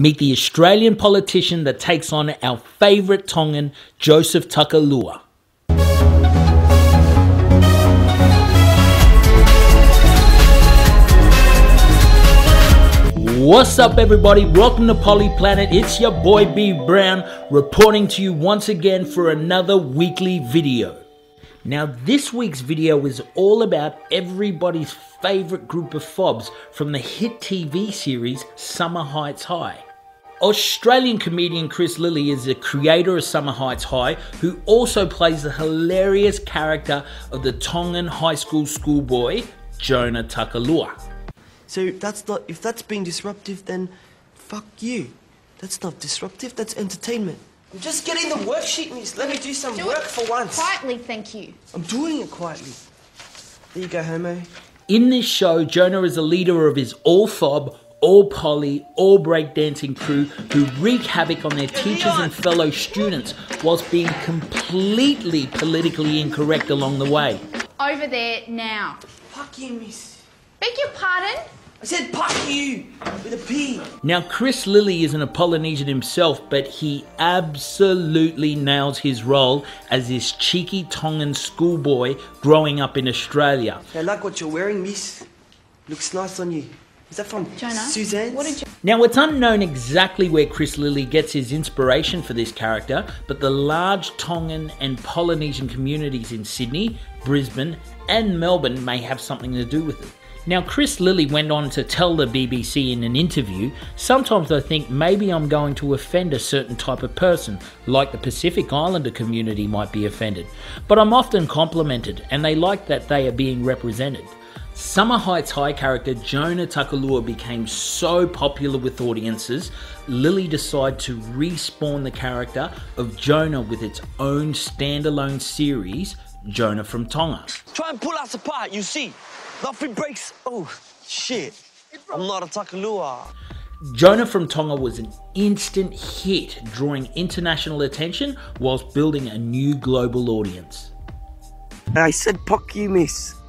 Meet the Australian politician that takes on our favourite Tongan, Joseph Takalua. What's up, everybody? Welcome to Poly Planet. It's your boy B Brown reporting to you once again for another weekly video. Now, this week's video is all about everybody's favorite group of fobs from the hit TV series Summer Heights High. Australian comedian Chris Lilley is the creator of Summer Heights High, who also plays the hilarious character of the Tongan high school schoolboy, Jonah Takalua. So that's not, if that's being disruptive, then fuck you. That's not disruptive, that's entertainment. I'm just getting the worksheet, miss. Let me do some Do work it for once. Quietly, thank you. I'm doing it quietly. There you go, homo. In this show, Jonah is a leader of his all fob, all poly, all breakdancing crew who wreak havoc on their teachers and fellow students whilst being completely politically incorrect along the way. Over there now. Fuck you, miss. Beg your pardon? I said fuck you with a P. Now, Chris Lilley isn't a Polynesian himself, but he absolutely nails his role as this cheeky Tongan schoolboy growing up in Australia. I like what you're wearing, miss. Looks nice on you. Is that from Jonah, Suzanne? what did you- Now, it's unknown exactly where Chris Lilley gets his inspiration for this character, but the large Tongan and Polynesian communities in Sydney, Brisbane, and Melbourne may have something to do with it. Now, Chris Lilley went on to tell the BBC in an interview Sometimes I think maybe I'm going to offend a certain type of person, like the Pacific Islander community might be offended, but I'm often complimented and they like that they are being represented. Summer Heights High character Jonah Takalua became so popular with audiences, Lilley decided to respawn the character of Jonah with its own standalone series, Jonah from Tonga. Try and pull us apart, you see. Nothing breaks. Oh, shit. I'm not a takalua. Jonah from Tonga was an instant hit, drawing international attention whilst building a new global audience. I said fuck you, miss.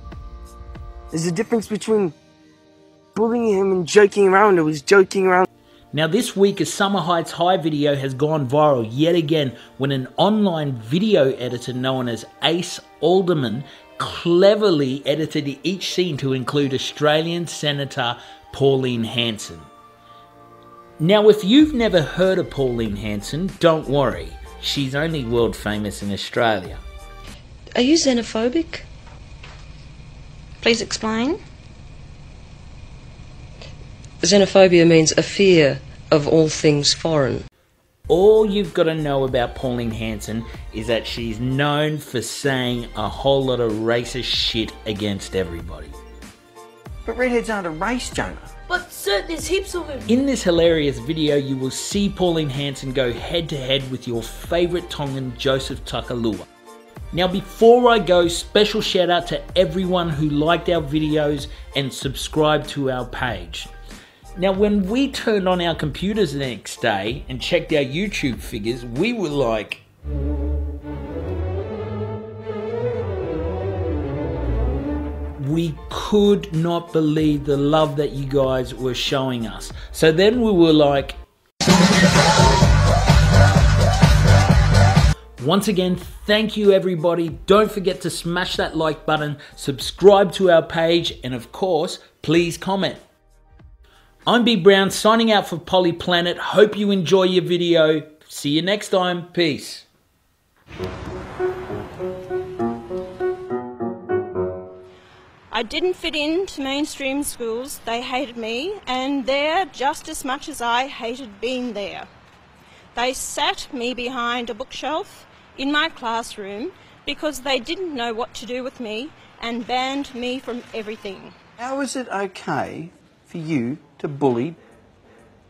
There's a difference between bullying him and joking around. I was joking around. Now, this week, a Summer Heights High video has gone viral yet again when an online video editor known as Ace Alderman cleverly edited each scene to include Australian Senator Pauline Hanson. Now, if you've never heard of Pauline Hanson, don't worry, she's only world famous in Australia. Are you xenophobic? Please explain. Xenophobia means a fear of all things foreign. All you've got to know about Pauline Hanson is that she's known for saying a whole lot of racist shit against everybody. But redheads aren't a race, Jonah. But sir, there's heaps of them. In this hilarious video, you will see Pauline Hanson go head to head with your favourite Tongan, Joseph Takalua. Now, before I go, special shout out to everyone who liked our videos and subscribed to our page. Now, when we turned on our computers the next day and checked our YouTube figures, we were like, we could not believe the love that you guys were showing us. So then we were like, once again, thank you everybody. Don't forget to smash that like button, subscribe to our page, and of course, please comment. I'm B Brown signing out for Poly Planet. Hope you enjoy your video. See you next time. Peace. I didn't fit into mainstream schools. They hated me, and there just as much as I hated being there. They sat me behind a bookshelf in my classroom because they didn't know what to do with me and banned me from everything. How is it okay for you to bully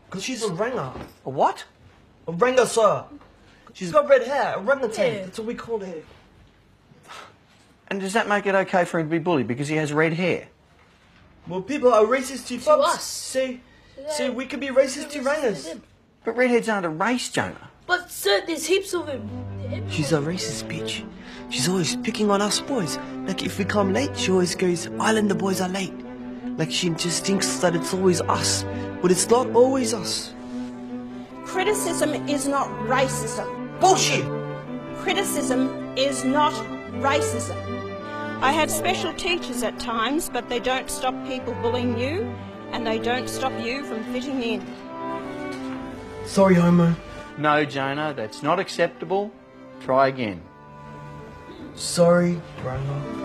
Because she's a ranger. a what? A ranger, sir. She's got red hair. Orangutan. Yeah. That's what we call her. And does that make it okay for him to be bullied because he has red hair? Well, people are racist to, To fobs. us. See, see, we could be racist to rangers. But redheads aren't a race, Jonah. But sir, there's heaps of them. She's a racist bitch. She's always picking on us boys. Like if we come late, she always goes, Islander boys are late. Like she just thinks that it's always us. But it's not always us. Criticism is not racism. Bullshit! Criticism is not racism. I have special teachers at times, but they don't stop people bullying you, and they don't stop you from fitting in. Sorry, Homo. No, Jonah, that's not acceptable. Try again. Sorry, Grandma.